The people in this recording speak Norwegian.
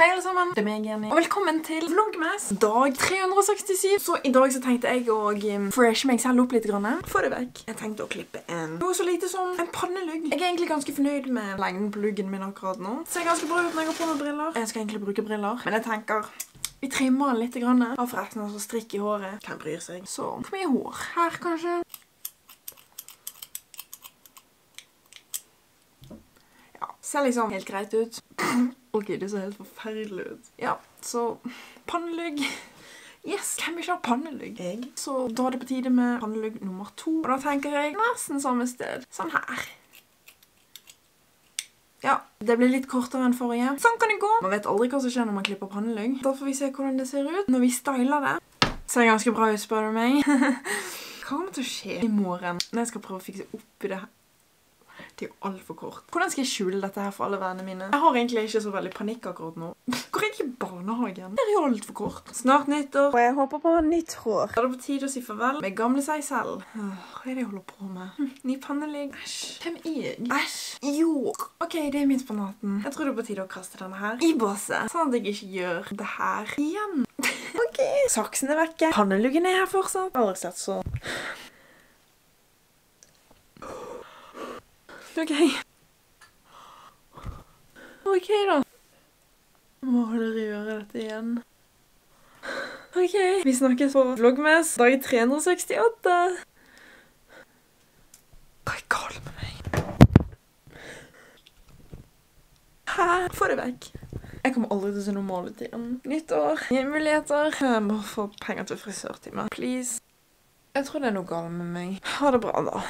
Hei alle sammen, det er meg Jenny. Og velkommen til Vlogmas dag 367. Så i dag så tenkte jeg å um, freshe meg selv opp litt. Grann. Få det vekk. Jeg tenkte å klippe en noe så lite som en pannelugg. Jeg er egentlig ganske fornøyd med lengden på luggen min akkurat nå. Ser ganske bra ut når jeg har på med briller. Jeg skal egentlig bruke briller, men jeg tenker vi trimmer den litt. Grann. Har forresten også strikk i håret. Hvem bryr seg? Så hvor mye hår? Her, kanskje? Ja, ser liksom helt greit ut. Ok, det ser helt forferdelig ut. Ja, så pannelugg. Yes, hvem vil ikke ha pannelugg? Jeg. Så da er det på tide med pannelugg nummer to. Og da tenker jeg nesten samme sted. Sånn her. Ja, det blir litt kortere enn forrige. Sånn kan det gå. Man vet aldri hva som skjer når man klipper pannelugg. Da får vi se hvordan det ser ut. Når vi styler det. Ser ganske bra ut, spør du meg. hva kommer til å skje i morgen når jeg skal prøve å fikse opp i det her? Det er jo altfor kort. Hvordan skal jeg skjule dette her for alle vennene mine? Jeg har egentlig ikke så veldig panikk akkurat nå. Går jeg ikke i barnehagen? Det er jo alt for kort. Snart nyttår, og jeg håper på nytt hår. Da er det på tide å si farvel med gamle seg selv. Hva er det jeg holder på med? Hm, ny pannelig. Æsj. Hvem er jeg? Æsj. Jo. Ok, det er min spanaten. Jeg tror det er på tide å kaste denne her i båset. Sånn at jeg ikke gjør det her igjen. ok. Saksen er vekke. Panneluggen er her fortsatt. Aldri sett så OK. OK, da. Må dere gjøre dette igjen? OK. Vi snakkes på Vlogmes dag 368. Hva er galt med meg? Hæ? Få det vekk. Jeg kommer aldri til å se normal ut igjen. Nyttår, nye muligheter. Jeg må få penger til frisørtime. Please. Jeg tror det er noe galt med meg. Ha det bra, da.